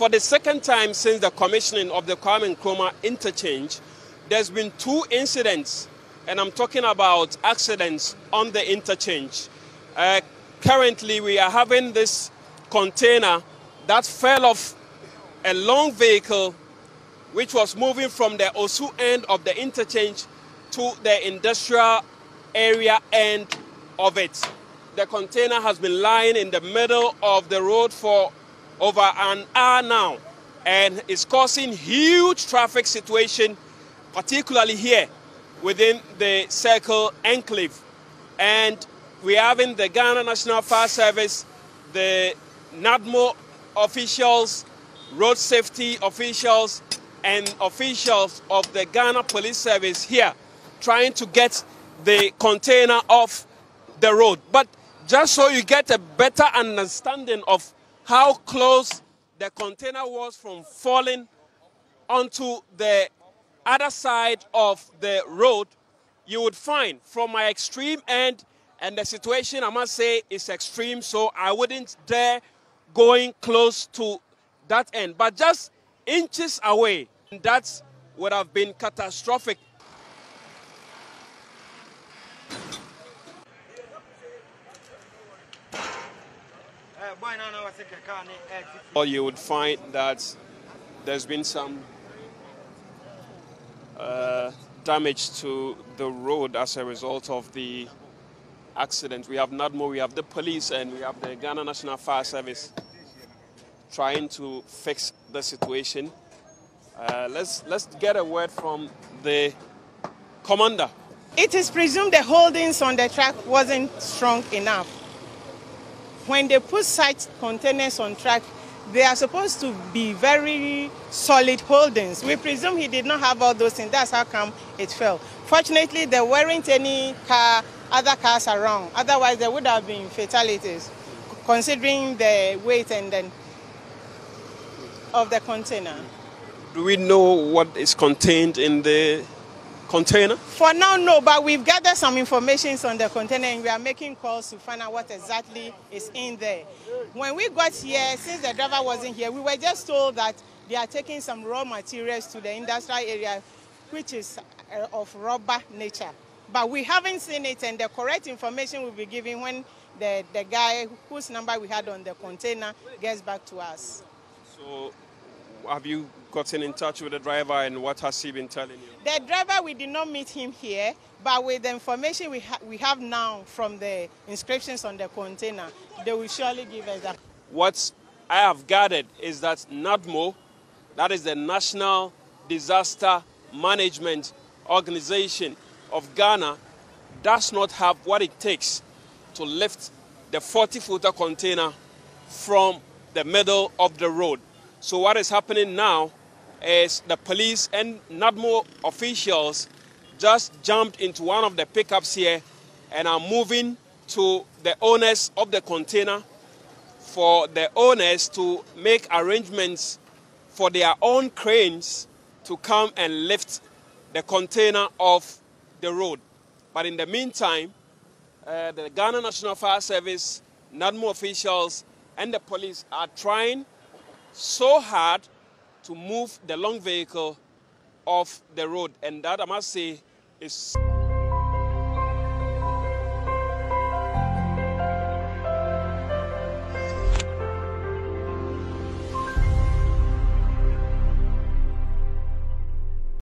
For the second time since the commissioning of the Kwame Nkrumah interchange, there's been two incidents, and I'm talking about accidents on the interchange. Uh, currently, we are having this container that fell off a long vehicle which was moving from the Osu end of the interchange to the industrial area end of it. The container has been lying in the middle of the road for over an hour now and is causing huge traffic situation, particularly here within the Circle Enclave. And we are having the Ghana National Fire Service, the NADMO officials, road safety officials, and officials of the Ghana Police Service here trying to get the container off the road. But just so you get a better understanding of how close the container was from falling onto the other side of the road, you would find from my extreme end, and the situation, I must say, is extreme, so I wouldn't dare going close to that end. But just inches away, that would have been catastrophic. Or you would find that there's been some uh, damage to the road as a result of the accident. We have NADMO, we have the police, and we have the Ghana National Fire Service trying to fix the situation. Uh, let's let's get a word from the commander. It is presumed the holdings on the track wasn't strong enough. When they put such containers on track, they are supposed to be very solid holdings. We presume he did not have all those things. That's how come it fell. Fortunately, there weren't any car, other cars around. Otherwise, there would have been fatalities, considering the weight and then of the container. Do we know what is contained in the container? For now, no, but we've gathered some information on the container and we are making calls to find out what exactly is in there. When we got here, since the driver wasn't here, we were just told that they are taking some raw materials to the industrial area, which is uh, of rubber nature. But we haven't seen it, and the correct information will be given when the, the guy whose number we had on the container gets back to us. So, have you gotten in touch with the driver and what has he been telling you? The driver, we did not meet him here, but with the information we, ha we have now from the inscriptions on the container, they will surely give us that. What I have gathered is that NADMO, that is the National Disaster Management Organization of Ghana, does not have what it takes to lift the 40 footer container from the middle of the road. So, what is happening now is the police and NADMO officials just jumped into one of the pickups here and are moving to the owners of the container for the owners to make arrangements for their own cranes to come and lift the container off the road. But in the meantime, uh, the Ghana National Fire Service, NADMO officials, and the police are trying so hard to move the long vehicle off the road. And that, I must say, is.